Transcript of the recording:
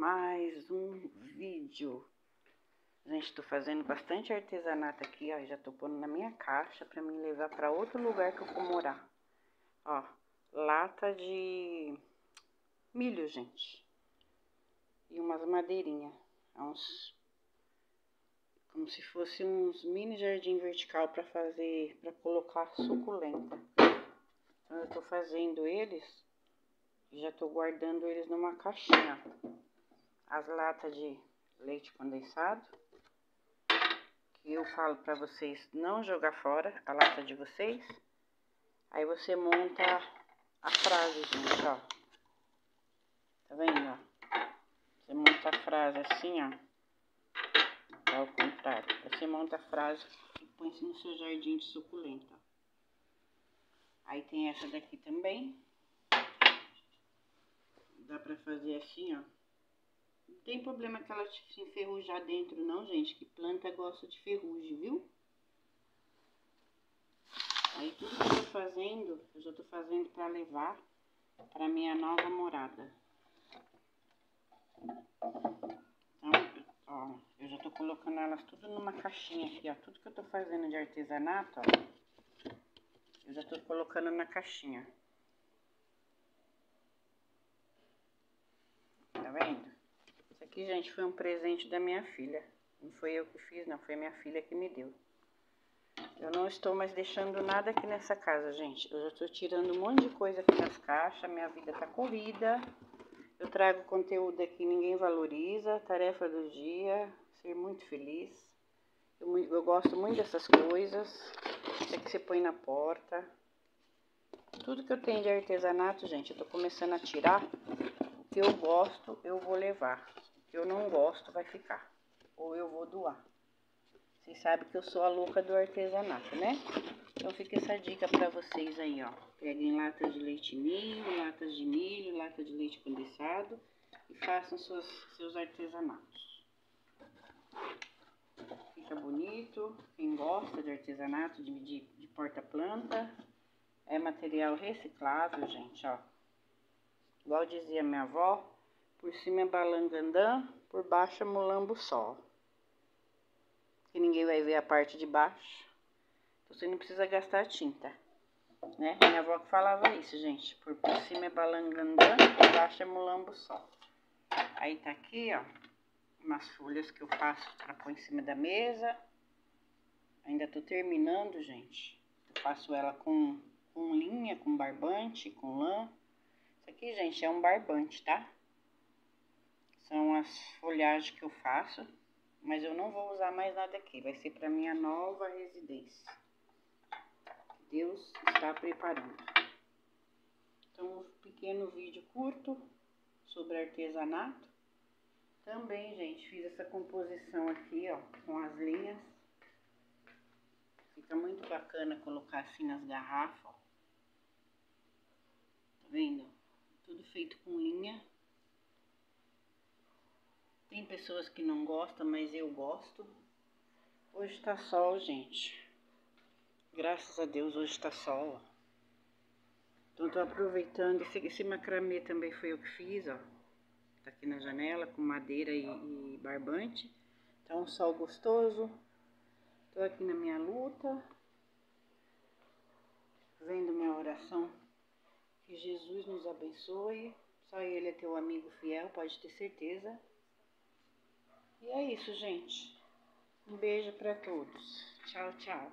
mais um vídeo. Gente, tô fazendo bastante artesanato aqui, ó. Já tô pondo na minha caixa pra me levar pra outro lugar que eu for morar. Ó, lata de milho, gente. E umas madeirinhas. É uns... Como se fosse uns mini jardim vertical pra fazer... Pra colocar suculenta. Então, eu tô fazendo eles já tô guardando eles numa caixinha. As latas de leite condensado. Que eu falo pra vocês não jogar fora a lata de vocês. Aí você monta a frase, gente, ó. Tá vendo, ó? Você monta a frase assim, ó. Ao contrário. Você monta a frase e põe no seu jardim de suculenta. Aí tem essa daqui também dá pra fazer assim, ó. Não tem problema que ela se enferrujar dentro não, gente, que planta gosta de ferrugem, viu? Aí tudo que eu tô fazendo, eu já tô fazendo pra levar pra minha nova morada. Então, ó, eu já tô colocando elas tudo numa caixinha aqui, ó. Tudo que eu tô fazendo de artesanato, ó. Eu já tô colocando na caixinha. Tá vendo? Isso aqui, gente, foi um presente da minha filha. Não foi eu que fiz, não. Foi minha filha que me deu. Eu não estou mais deixando nada aqui nessa casa, gente. Eu já estou tirando um monte de coisa aqui nas caixas. Minha vida tá corrida. Eu trago conteúdo aqui, ninguém valoriza. Tarefa do dia. Ser muito feliz. Eu, eu gosto muito dessas coisas. Isso aqui você põe na porta. Tudo que eu tenho de artesanato, gente, eu tô começando a tirar que eu gosto, eu vou levar. Eu não gosto, vai ficar. Ou eu vou doar. Vocês sabem que eu sou a louca do artesanato, né? Então fica essa dica pra vocês aí, ó. Peguem latas de leite ninho, latas de milho, lata de leite condensado e façam suas, seus artesanatos. Fica bonito. Quem gosta de artesanato, de, de, de porta-planta, é material reciclável, gente, ó. Igual dizia minha avó, por cima é balangandã, por baixo é mulambo só. Que ninguém vai ver a parte de baixo. Então você não precisa gastar tinta. Né? Minha avó que falava isso, gente. Por, por cima é balangandã, por baixo é mulambo só. Aí tá aqui, ó, umas folhas que eu faço pra pôr em cima da mesa. Ainda tô terminando, gente. Eu faço ela com, com linha, com barbante, com lã aqui, gente, é um barbante, tá? São as folhagens que eu faço, mas eu não vou usar mais nada aqui. Vai ser para minha nova residência. Deus está preparando. Então, um pequeno vídeo curto sobre artesanato. Também, gente, fiz essa composição aqui, ó, com as linhas. Fica muito bacana colocar assim nas garrafas, ó. Tá vendo? tudo feito com linha. Pessoas que não gostam, mas eu gosto. Hoje tá sol, gente. Graças a Deus hoje tá sol. Então tô aproveitando. Esse, esse macramê também foi eu que fiz, ó. Tá aqui na janela com madeira e, e barbante. Tá um sol gostoso. Tô aqui na minha luta. Vendo minha oração que Jesus nos abençoe. Só Ele é teu amigo fiel, pode ter certeza. E é isso, gente. Um beijo para todos. Tchau, tchau.